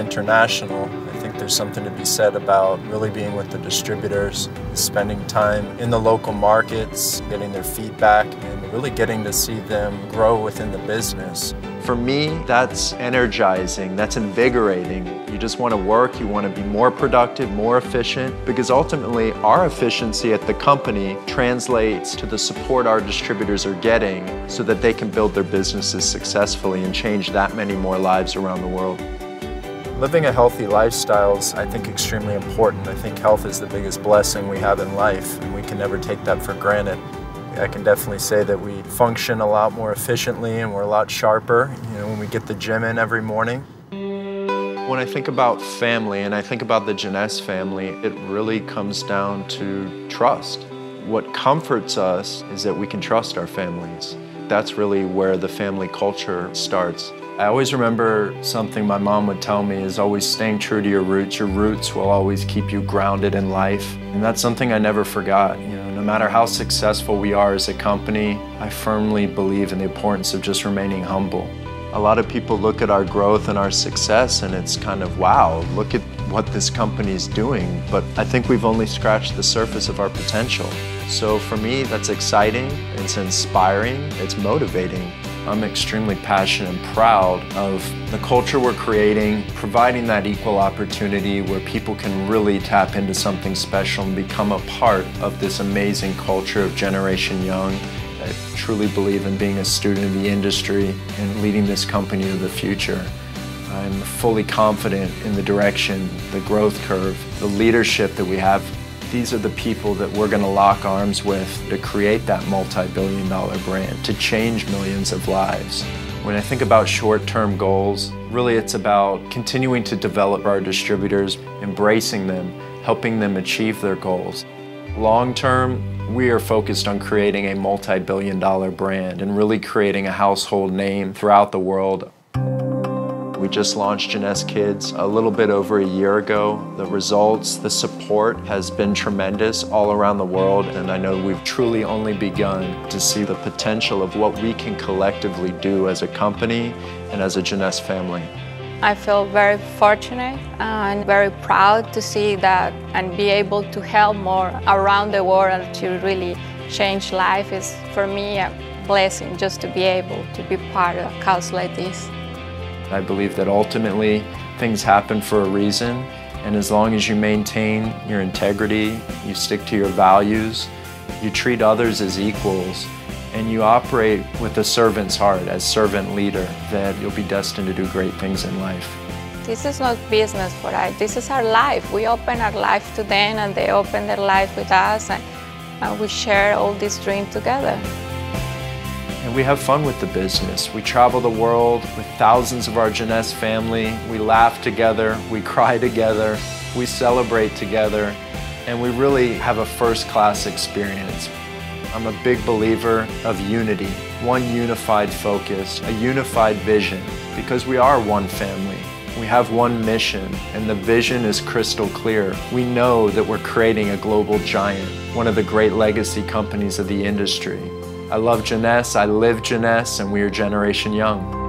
international. I think there's something to be said about really being with the distributors, spending time in the local markets, getting their feedback, and really getting to see them grow within the business. For me, that's energizing, that's invigorating. You just want to work, you want to be more productive, more efficient, because ultimately our efficiency at the company translates to the support our distributors are getting so that they can build their businesses successfully and change that many more lives around the world. Living a healthy lifestyle is, I think, extremely important. I think health is the biggest blessing we have in life, and we can never take that for granted. I can definitely say that we function a lot more efficiently and we're a lot sharper you know, when we get the gym in every morning. When I think about family and I think about the Jeunesse family, it really comes down to trust. What comforts us is that we can trust our families. That's really where the family culture starts. I always remember something my mom would tell me is always staying true to your roots. Your roots will always keep you grounded in life. And that's something I never forgot. You know, no matter how successful we are as a company, I firmly believe in the importance of just remaining humble. A lot of people look at our growth and our success and it's kind of, wow, look at what this company is doing. But I think we've only scratched the surface of our potential. So for me, that's exciting, it's inspiring, it's motivating. I'm extremely passionate and proud of the culture we're creating, providing that equal opportunity where people can really tap into something special and become a part of this amazing culture of Generation Young. I truly believe in being a student of the industry and leading this company to the future. I'm fully confident in the direction, the growth curve, the leadership that we have these are the people that we're going to lock arms with to create that multi-billion dollar brand, to change millions of lives. When I think about short-term goals, really it's about continuing to develop our distributors, embracing them, helping them achieve their goals. Long-term, we are focused on creating a multi-billion dollar brand and really creating a household name throughout the world just launched Jeunesse Kids a little bit over a year ago. The results, the support has been tremendous all around the world and I know we've truly only begun to see the potential of what we can collectively do as a company and as a Jeunesse family. I feel very fortunate and very proud to see that and be able to help more around the world to really change life is for me a blessing just to be able to be part of a cause like this. I believe that ultimately things happen for a reason and as long as you maintain your integrity, you stick to your values, you treat others as equals, and you operate with a servant's heart as servant leader, that you'll be destined to do great things in life. This is not business for us, this is our life. We open our life to them and they open their life with us and, and we share all this dream together and we have fun with the business. We travel the world with thousands of our Jeunesse family. We laugh together, we cry together, we celebrate together, and we really have a first-class experience. I'm a big believer of unity, one unified focus, a unified vision, because we are one family. We have one mission, and the vision is crystal clear. We know that we're creating a global giant, one of the great legacy companies of the industry. I love Jeunesse, I live Jeunesse, and we are Generation Young.